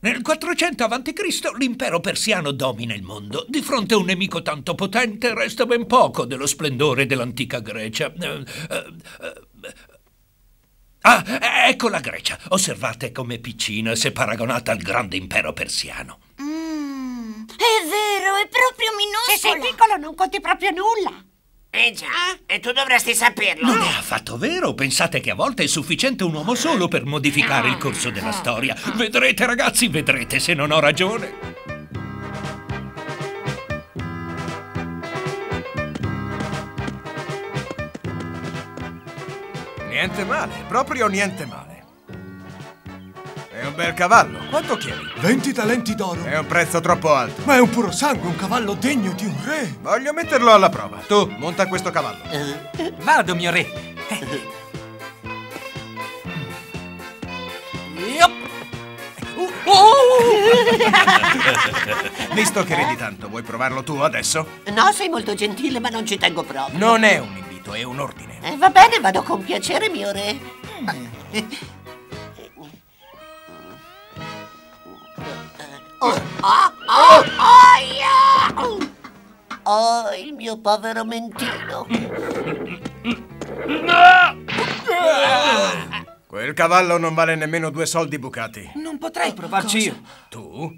Nel 400 a.C. l'impero persiano domina il mondo. Di fronte a un nemico tanto potente resta ben poco dello splendore dell'antica Grecia. Eh, eh, eh, Ah, ecco la Grecia. Osservate com'è piccina se paragonata al grande impero persiano. Mm, è vero, è proprio Se sei piccolo non conti proprio nulla. Eh già, e tu dovresti saperlo. Non è affatto vero. Pensate che a volte è sufficiente un uomo solo per modificare il corso della storia. Vedrete, ragazzi, vedrete se non ho ragione. Niente male, proprio niente male. Bel cavallo. Quanto chiedi? 20 talenti d'oro. È un prezzo troppo alto. Ma è un puro sangue, un cavallo degno di un re. Voglio metterlo alla prova. Tu, monta questo cavallo. Vado, mio re. Visto che ridi tanto, vuoi provarlo tu adesso? No, sei molto gentile, ma non ci tengo proprio. Non è un invito, è un ordine. Eh, va bene, vado con piacere, mio re. Oh, ah, aia! Oh, il mio povero mentino. Quel cavallo non vale nemmeno due soldi bucati. Non potrei provarci io. Tu?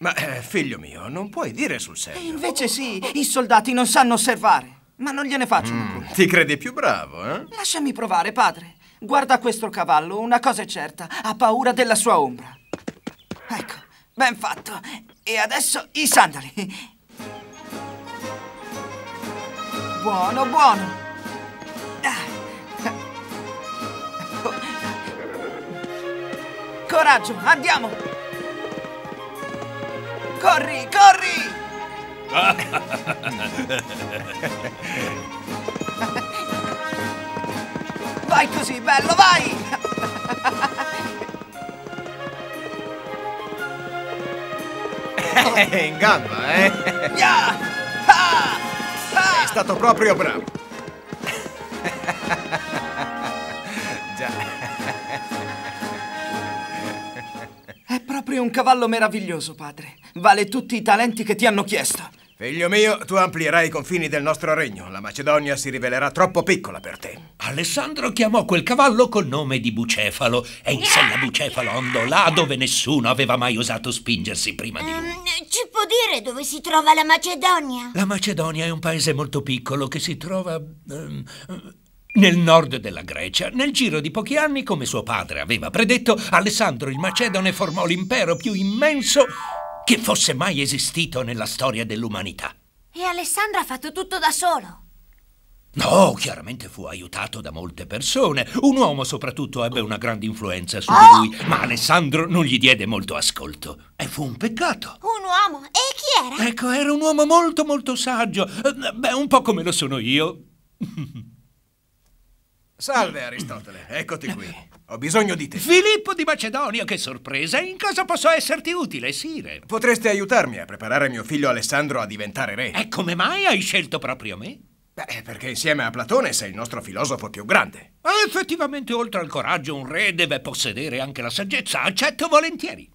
Ma, eh, figlio mio, non puoi dire sul E serio. invece sì, i soldati non sanno osservare. Ma non gliene faccio una colpa. Ti credi più bravo, eh? Lasciami provare, padre. Guarda questo cavallo, una cosa è certa, ha paura della sua ombra. Ecco, ben fatto. E adesso i sandali. Buono, buono. Coraggio, andiamo. Corri, corri! Vai così, bello, vai! È in gamba, eh? È stato proprio bravo. Già. È proprio un cavallo meraviglioso, padre. Vale tutti i talenti che ti hanno chiesto. Figlio mio, tu amplierai i confini del nostro regno. La Macedonia si rivelerà troppo piccola per te. Alessandro chiamò quel cavallo col nome di Bucefalo e in sella Bucefalo andò là dove nessuno aveva mai osato spingersi prima di lui. Mm, ci può dire dove si trova la Macedonia? La Macedonia è un paese molto piccolo che si trova ehm, nel nord della Grecia. Nel giro di pochi anni, come suo padre aveva predetto, Alessandro il Macedone formò l'impero più immenso che fosse mai esistito nella storia dell'umanità. E Alessandro ha fatto tutto da solo. No, chiaramente fu aiutato da molte persone. Un uomo soprattutto ebbe una grande influenza su di lui, ma Alessandro non gli diede molto ascolto. E fu un peccato. Un uomo. E chi era? Ecco, era un uomo molto molto saggio. Eh, Beh, un po' come lo sono io. Salve Aristotele, eccoti qui. Ho bisogno di te. Filippo di Macedonia, che sorpresa! In cosa posso esserti utile, Sire? Potreste aiutarmi a preparare mio figlio Alessandro a diventare re. E come mai hai scelto proprio me? Beh, perché insieme a Platone sei il nostro filosofo più grande. Effettivamente, oltre al coraggio, un re deve possedere anche la saggezza. Accetto volentieri.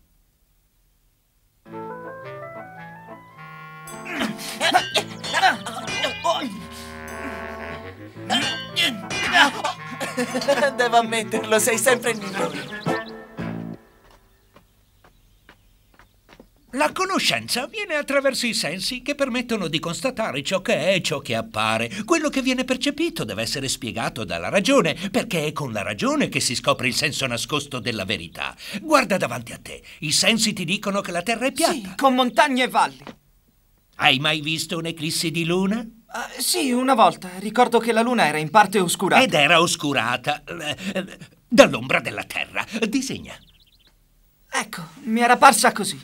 Devo ammetterlo, sei sempre il migliore. La conoscenza avviene attraverso i sensi che permettono di constatare ciò che è e ciò che appare. Quello che viene percepito deve essere spiegato dalla ragione, perché è con la ragione che si scopre il senso nascosto della verità. Guarda davanti a te, i sensi ti dicono che la Terra è piatta. Sì, con montagne e valli. Hai mai visto un'eclissi di luna? Uh, sì, una volta. Ricordo che la luna era in parte oscurata. Ed era oscurata eh, dall'ombra della Terra. Disegna. Ecco, mi era parsa così.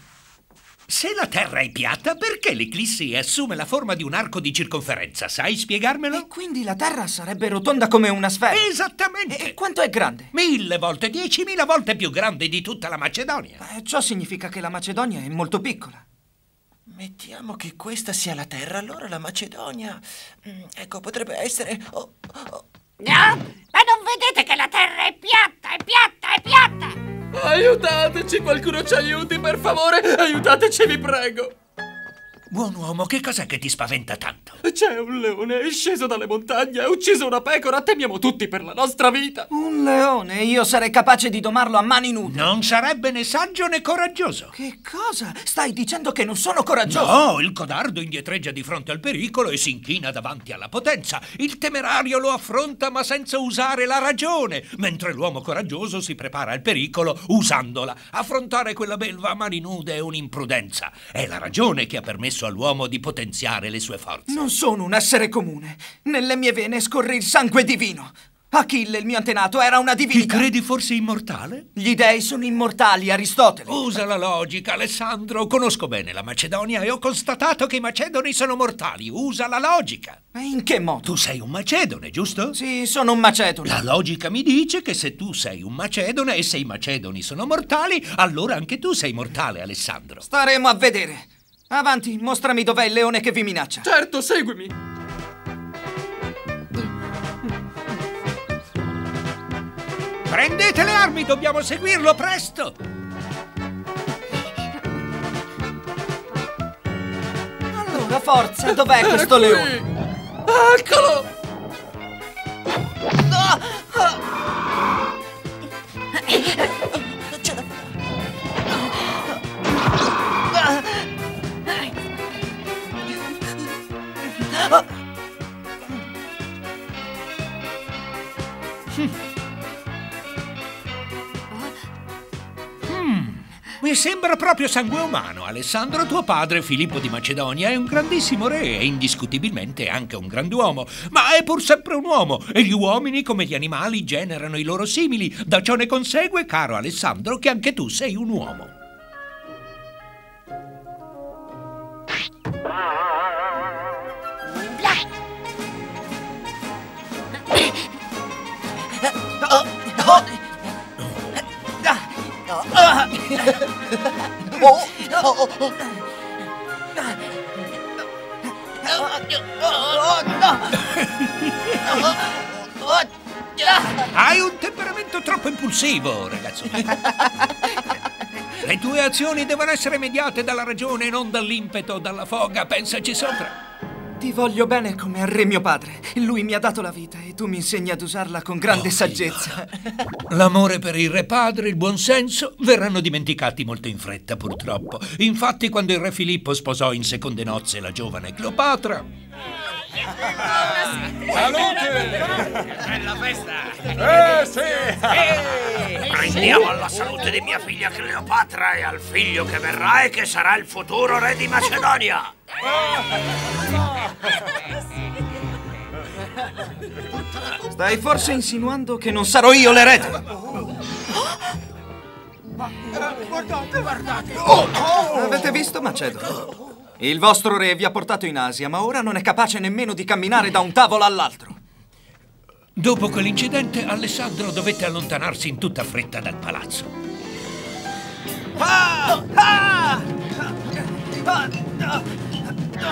Se la Terra è piatta, perché l'eclissi assume la forma di un arco di circonferenza? Sai spiegarmelo? E quindi la Terra sarebbe rotonda come una sfera? Esattamente! E quanto è grande? Mille volte, diecimila volte più grande di tutta la Macedonia. Eh, ciò significa che la Macedonia è molto piccola. Mettiamo che questa sia la Terra, allora la Macedonia... Mm, ecco, potrebbe essere... Oh, oh. No, ma non vedete che la Terra è piatta, è piatta, è piatta! Aiutateci, qualcuno ci aiuti, per favore! Aiutateci, vi prego! Buon uomo, che cos'è che ti spaventa tanto? C'è un leone, è sceso dalle montagne, ha ucciso una pecora, temiamo tutti per la nostra vita! Un leone? Io sarei capace di domarlo a mani nude! Non sarebbe né saggio né coraggioso! Che cosa? Stai dicendo che non sono coraggioso? No, il codardo indietreggia di fronte al pericolo e si inchina davanti alla potenza. Il temerario lo affronta ma senza usare la ragione, mentre l'uomo coraggioso si prepara al pericolo usandola. Affrontare quella belva a mani nude è un'imprudenza. È la ragione che ha permesso permesso all'uomo di potenziare le sue forze. Non sono un essere comune. Nelle mie vene scorre il sangue divino. Achille, il mio antenato, era una divinità. Ti credi forse immortale? Gli dei sono immortali, Aristotele. Usa la logica, Alessandro. Conosco bene la Macedonia e ho constatato che i macedoni sono mortali. Usa la logica. E in che modo? Tu sei un macedone, giusto? Sì, sono un macedone. La logica mi dice che se tu sei un macedone e se i macedoni sono mortali, allora anche tu sei mortale, Alessandro. Staremo a vedere. Avanti, mostrami dov'è il leone che vi minaccia. Certo, seguimi. Prendete le armi, dobbiamo seguirlo presto. Allora, forza, dov'è questo leone? Eccolo! Ah! Mi sembra proprio sangue umano. Alessandro, tuo padre, Filippo di Macedonia, è un grandissimo re e indiscutibilmente anche un grand'uomo. Ma è pur sempre un uomo e gli uomini, come gli animali, generano i loro simili. Da ciò ne consegue, caro Alessandro, che anche tu sei un uomo. Hai un temperamento troppo impulsivo, ragazzo. Le tue azioni devono essere mediate dalla ragione non dall'impeto, dalla foga. Pensaci sopra. Ti voglio bene come a re mio padre. Lui mi ha dato la vita e tu mi insegni ad usarla con grande oh, saggezza. L'amore per il re padre, il buonsenso, verranno dimenticati molto in fretta, purtroppo. Infatti, quando il re Filippo sposò in seconde nozze la giovane Cleopatra... Salute! Bella festa! Eh, sì! Prendiamo alla salute di mia figlia Cleopatra e al figlio che verrà e che sarà il futuro re di Macedonia! Stai forse insinuando che non sarò io l'erede? Guardate, guardate! Oh, oh. Avete visto, Macedo? Il vostro re vi ha portato in Asia, ma ora non è capace nemmeno di camminare da un tavolo all'altro. Dopo quell'incidente, Alessandro dovette allontanarsi in tutta fretta dal palazzo. Ah! Ah! Ah! Ah!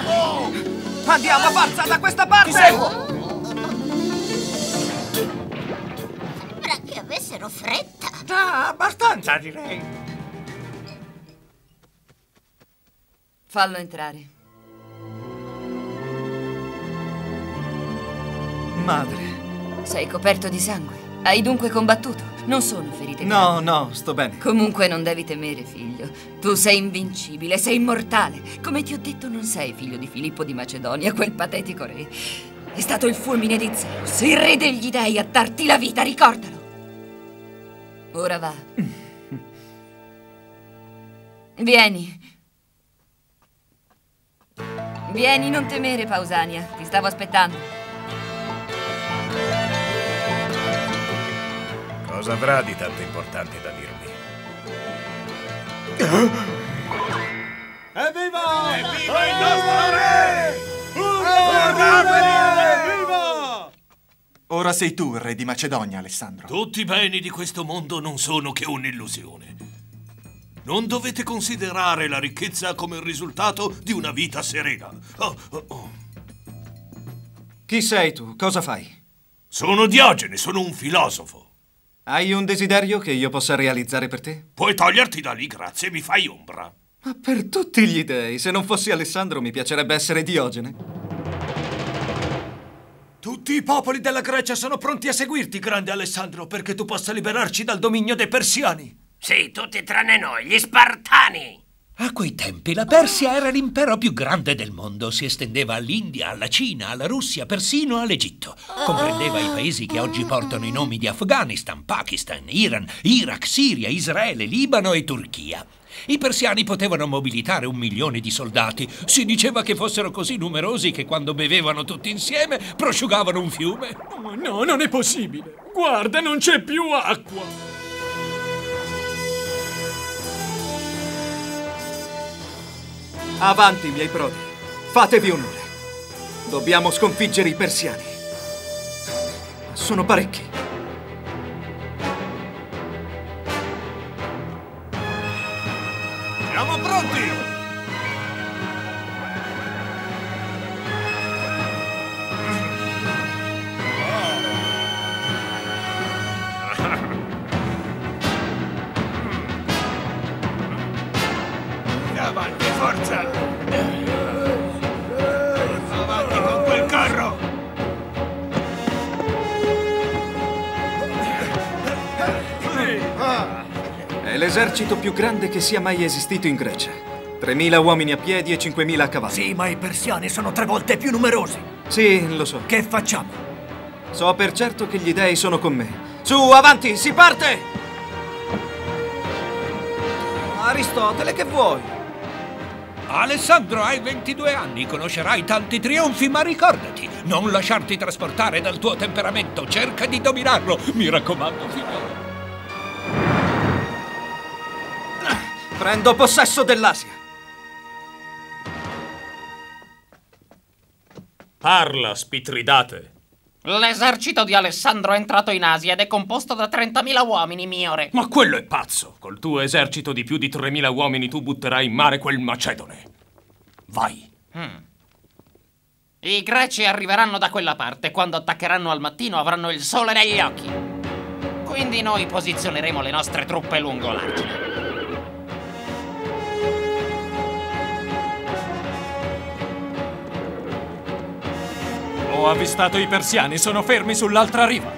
Oh! Andiamo, forza, da questa parte! Ti seguo! Sembra che avessero fretta. Già, abbastanza, direi. Fallo entrare. Madre. Sei coperto di sangue. Hai dunque combattuto. Non sono ferite No, gravi. no, sto bene. Comunque non devi temere, figlio. Tu sei invincibile, sei immortale. Come ti ho detto, non sei figlio di Filippo di Macedonia, quel patetico re. È stato il fulmine di Zeus, il re degli dei, a darti la vita, ricordalo. Ora va. Vieni. Vieni, non temere, Pausania. Ti stavo aspettando. Cosa avrà di tanto importante da dirmi? Evviva! Evviva il nostro re! Viva! Ora sei tu il re di Macedonia, Alessandro. Tutti i beni di questo mondo non sono che un'illusione. Non dovete considerare la ricchezza come il risultato di una vita serena. Oh, oh, oh. Chi sei tu? Cosa fai? Sono Diogene, sono un filosofo. Hai un desiderio che io possa realizzare per te? Puoi toglierti da lì, grazie, mi fai ombra. Ma per tutti gli dei, se non fossi Alessandro mi piacerebbe essere Diogene. Tutti i popoli della Grecia sono pronti a seguirti, grande Alessandro, perché tu possa liberarci dal dominio dei persiani. Sì, tutti tranne noi, gli Spartani. A quei tempi la Persia era l'impero più grande del mondo, si estendeva all'India, alla Cina, alla Russia, persino all'Egitto. Comprendeva i paesi che oggi portano i nomi di Afghanistan, Pakistan, Iran, Iraq, Siria, Israele, Libano e Turchia. I persiani potevano mobilitare un milione di soldati. Si diceva che fossero così numerosi che quando bevevano tutti insieme prosciugavano un fiume. Oh, no, non è possibile. Guarda, non c'è più acqua. Avanti, miei prodi. Fatevi onore. Dobbiamo sconfiggere i persiani. Sono parecchi. L'esercito più grande che sia mai esistito in Grecia. 3.000 uomini a piedi e 5.000 a cavallo. Sì, ma i persiani sono tre volte più numerosi. Sì, lo so. Che facciamo? So per certo che gli dei sono con me. Su, avanti, si parte! Aristotele, che vuoi? Alessandro, hai 22 anni, conoscerai tanti trionfi, ma ricordati, non lasciarti trasportare dal tuo temperamento, cerca di dominarlo, mi raccomando, figliolo. Prendo possesso dell'Asia. Parla, spitridate. L'esercito di Alessandro è entrato in Asia ed è composto da 30.000 uomini, mio re. Ma quello è pazzo! Col tuo esercito di più di 3.000 uomini tu butterai in mare quel Macedone. Vai. Hmm. I greci arriveranno da quella parte. Quando attaccheranno al mattino avranno il sole negli occhi. Quindi noi posizioneremo le nostre truppe lungo l'argine. Ho avvistato i persiani, sono fermi sull'altra riva.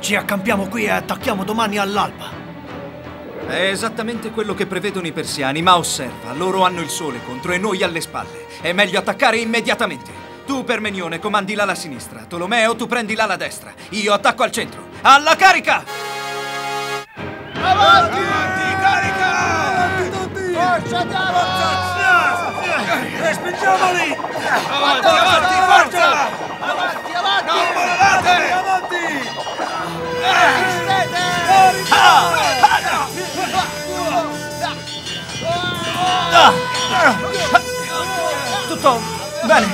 Ci accampiamo qui e attacchiamo domani all'alba. È esattamente quello che prevedono i persiani, ma osserva, loro hanno il sole contro e noi alle spalle. È meglio attaccare immediatamente. Tu, Permenione, comandi l'ala sinistra. Tolomeo, tu prendi l'ala destra. Io attacco al centro. Alla carica! Avanti! Avanti, carica! Avanti tutti! Forza, andiamo! Respingiamoli! Avanti, avanti, forza! Avanti, avanti! Non mollate! Avanti! Resistete! Tutto bene?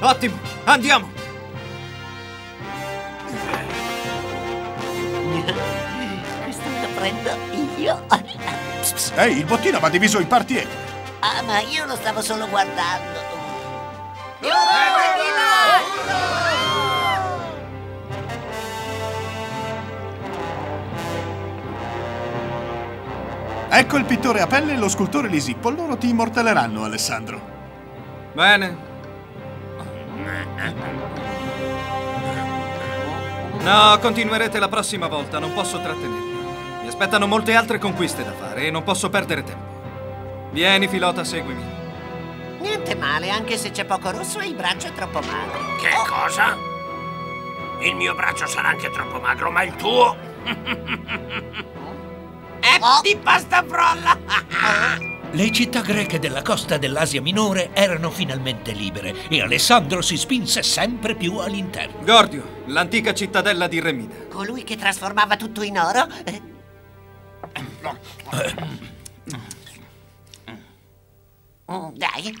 Ottimo, andiamo! Ehi, il bottino va diviso in parti eque. Ah, ma io lo stavo solo guardando. Ecco il pittore a pelle e lo scultore Lisippo. Loro ti immortaleranno, Alessandro. Bene. No, continuerete la prossima volta, non posso trattenervi. Aspettano molte altre conquiste da fare e non posso perdere tempo. Vieni, Filota, seguimi. Niente male, anche se c'è poco rosso e il braccio è troppo magro. Che cosa? Il mio braccio sarà anche troppo magro, ma il tuo... È di pasta frolla! Le città greche della costa dell'Asia Minore erano finalmente libere e Alessandro si spinse sempre più all'interno. Gordio, l'antica cittadella di Remida. Colui che trasformava tutto in oro? Mm, Dai.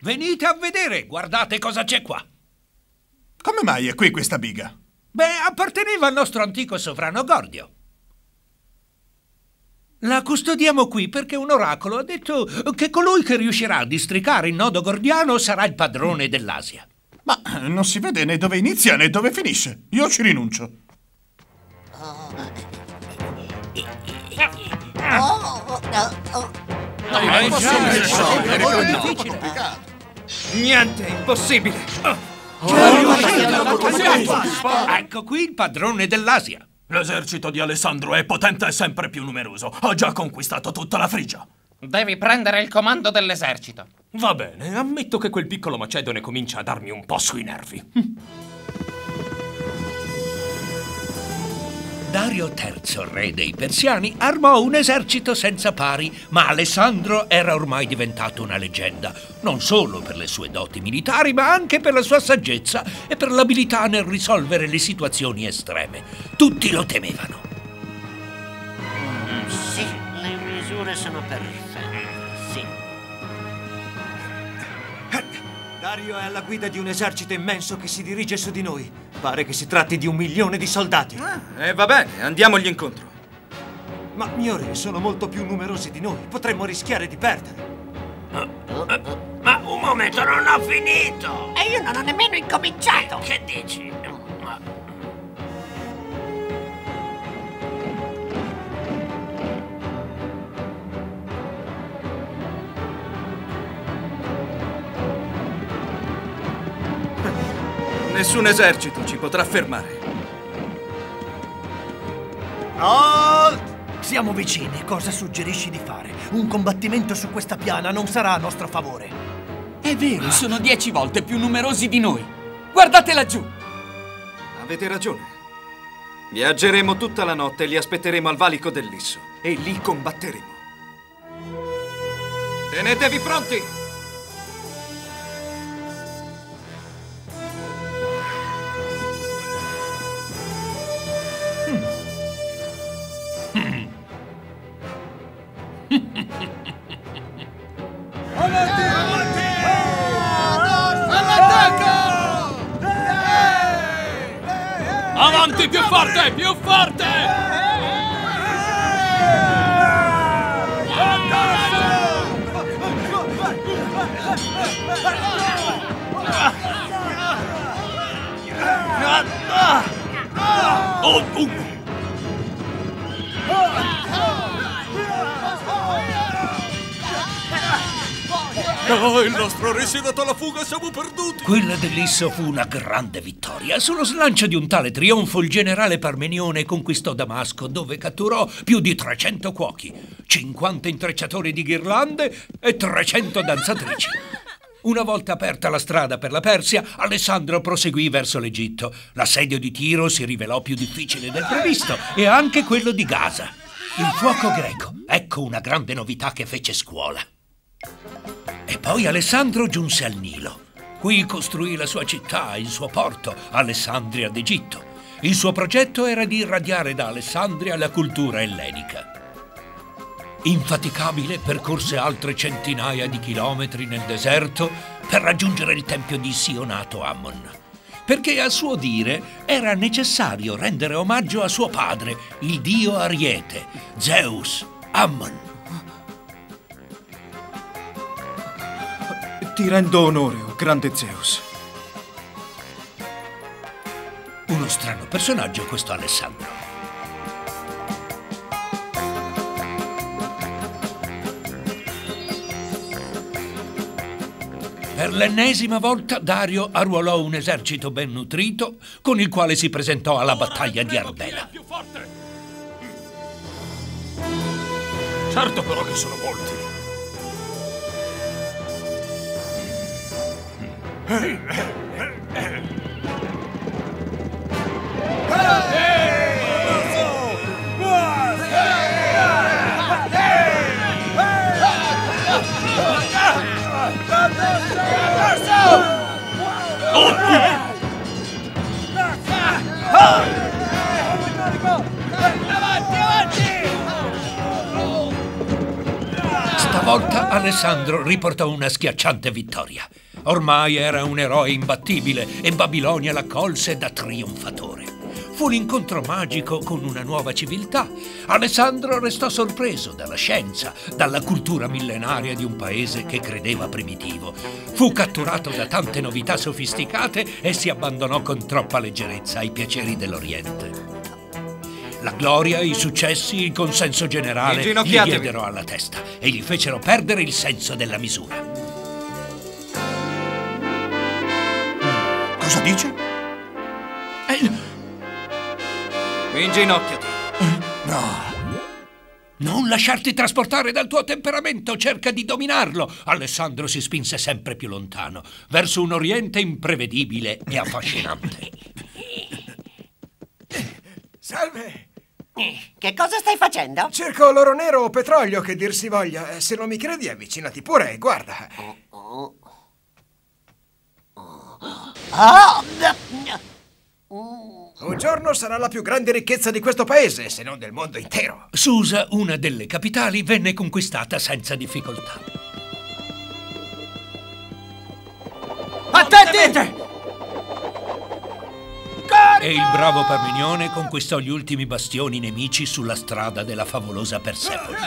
Venite a vedere, guardate cosa c'è qua. Come mai è qui questa biga? Beh, apparteneva al nostro antico sovrano Gordio. La custodiamo qui perché un oracolo ha detto che colui che riuscirà a districare il nodo gordiano sarà il padrone dell'Asia. Ma non si vede né dove inizia né dove finisce. Io ci rinuncio. Oh, oh, oh. Niente, impossibile. Ecco qui il padrone dell'Asia. L'esercito di Alessandro è potente e sempre più numeroso. Ha già conquistato tutta la Frigia. Devi prendere il comando dell'esercito. Va bene, ammetto che quel piccolo macedone comincia a darmi un po' sui nervi. Dario III, re dei Persiani, armò un esercito senza pari, ma Alessandro era ormai diventato una leggenda, non solo per le sue doti militari, ma anche per la sua saggezza e per l'abilità nel risolvere le situazioni estreme. Tutti lo temevano. Sì, le misure sono perfette. Dario è alla guida di un esercito immenso che si dirige su di noi. Pare che si tratti di un milione di soldati. E va bene, andiamogli incontro. Ma, mio re, sono molto più numerosi di noi. Potremmo rischiare di perdere. Ma un momento, non ho finito! E io non ho nemmeno incominciato. Che dici? Nessun esercito ci potrà fermare. Halt! Siamo vicini, cosa suggerisci di fare? Un combattimento su questa piana non sarà a nostro favore. È vero, sono dieci volte più numerosi di noi. Guardate laggiù! Avete ragione. Viaggeremo tutta la notte e li aspetteremo al valico del Lisso. E lì combatteremo. Tenetevi pronti! Avanti, più forte, più forte! Oh, uh. No, il nostro re si è dato alla fuga, siamo perduti! Quella dell'Isso fu una grande vittoria. Sullo slancio di un tale trionfo, il generale Parmenione conquistò Damasco, dove catturò più di 300 cuochi, 50 intrecciatori di ghirlande e 300 danzatrici. Una volta aperta la strada per la Persia, Alessandro proseguì verso l'Egitto. L'assedio di Tiro si rivelò più difficile del previsto e anche quello di Gaza. Il fuoco greco, ecco una grande novità che fece scuola. E poi Alessandro giunse al Nilo. Qui costruì la sua città, il suo porto, Alessandria d'Egitto. Il suo progetto era di irradiare da Alessandria la cultura ellenica. Infaticabile percorse altre centinaia di chilometri nel deserto per raggiungere il tempio di Sionato Ammon. perché a suo dire era necessario rendere omaggio a suo padre, il dio Ariete, Zeus, Ammon. Ti rendo onore, oh grande Zeus. Uno strano personaggio questo Alessandro. Per l'ennesima volta Dario arruolò un esercito ben nutrito con il quale si presentò alla battaglia di Arbela. Certo però che sono molti. Oh! Stavolta Alessandro riportò una schiacciante vittoria. Ormai era un eroe imbattibile e Babilonia l'accolse da trionfatore. Fu l'incontro magico con una nuova civiltà. Alessandro restò sorpreso dalla scienza, dalla cultura millenaria di un paese che credeva primitivo. Fu catturato da tante novità sofisticate e si abbandonò con troppa leggerezza ai piaceri dell'Oriente. La gloria, i successi, il consenso generale gli diedero alla testa e gli fecero perdere il senso della misura. Cosa dice? Inginocchiati. No. Non lasciarti trasportare dal tuo temperamento, cerca di dominarlo. Alessandro si spinse sempre più lontano, verso un Oriente imprevedibile e affascinante. Salve! Che cosa stai facendo? Cerco l'oro nero o petrolio che dir si voglia. Eh, Se non mi credi, avvicinati pure e guarda. Oh, Un giorno sarà la più grande ricchezza di questo paese, se non del mondo intero. Susa, una delle capitali, venne conquistata senza difficoltà. Attenti! E il bravo Parmenione conquistò gli ultimi bastioni nemici sulla strada della favolosa Persepoli.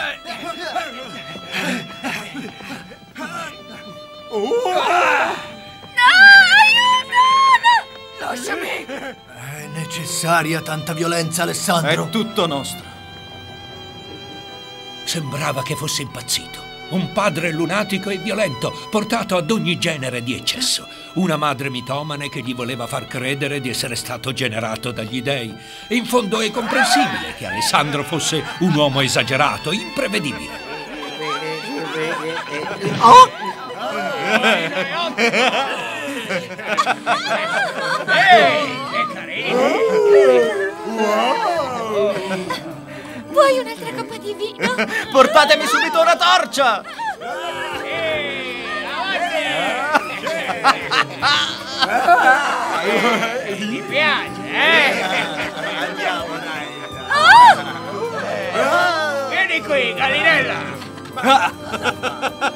Lasciami! È necessaria tanta violenza, Alessandro. È tutto nostro. Sembrava che fosse impazzito. Un padre lunatico e violento, portato ad ogni genere di eccesso. Una madre mitomane che gli voleva far credere di essere stato generato dagli dei. In fondo è comprensibile che Alessandro fosse un uomo esagerato, imprevedibile. Oh! Vuoi un'altra coppa di vino? Portatemi subito una torcia! Ti piace, eh? Vieni qui, Gallinella!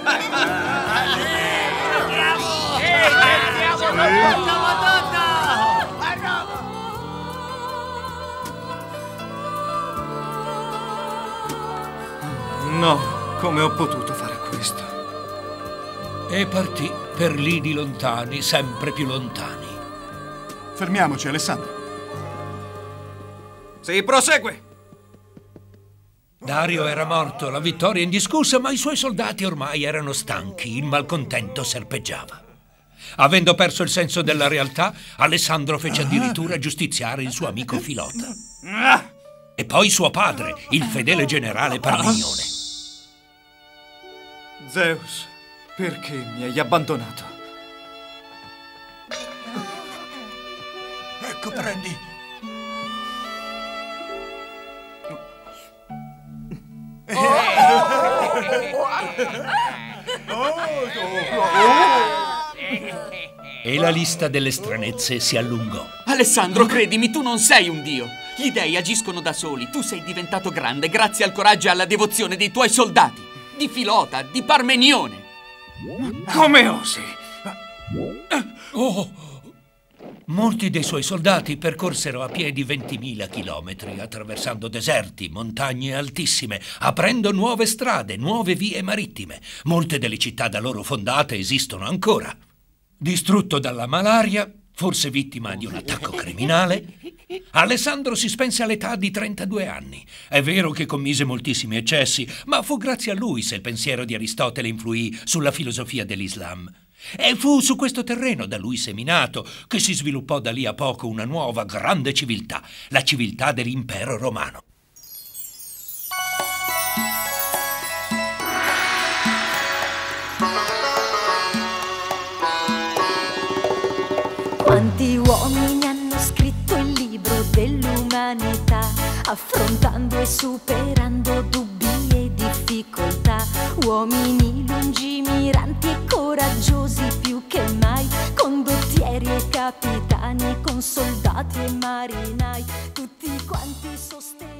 come ho potuto fare questo? E partì per lidi lontani, sempre più lontani. Fermiamoci, Alessandro. Si prosegue! Dario era morto, la vittoria indiscussa, ma i suoi soldati ormai erano stanchi, il malcontento serpeggiava. Avendo perso il senso della realtà, Alessandro fece addirittura giustiziare il suo amico Filota. E poi suo padre, il fedele generale Parmiglione. Zeus, perché mi hai abbandonato? Ecco, prendi. E la lista delle stranezze si allungò. Alessandro, credimi, tu non sei un dio. Gli dei agiscono da soli. Tu sei diventato grande grazie al coraggio e alla devozione dei tuoi soldati. Di Filota, di Parmenione. Come osi? Oh! Molti dei suoi soldati percorsero a piedi 20.000 chilometri, attraversando deserti, montagne altissime, aprendo nuove strade, nuove vie marittime. Molte delle città da loro fondate esistono ancora. Distrutto dalla malaria, forse vittima di un attacco criminale, Alessandro si spense all'età di 32 anni. È vero che commise moltissimi eccessi, ma fu grazie a lui se il pensiero di Aristotele influì sulla filosofia dell'Islam. E fu su questo terreno da lui seminato che si sviluppò da lì a poco una nuova grande civiltà, la civiltà dell'impero romano. Affrontando e superando dubbi e difficoltà, uomini lungimiranti e coraggiosi più che mai, condottieri e capitani, con soldati e marinai, tutti quanti sostengono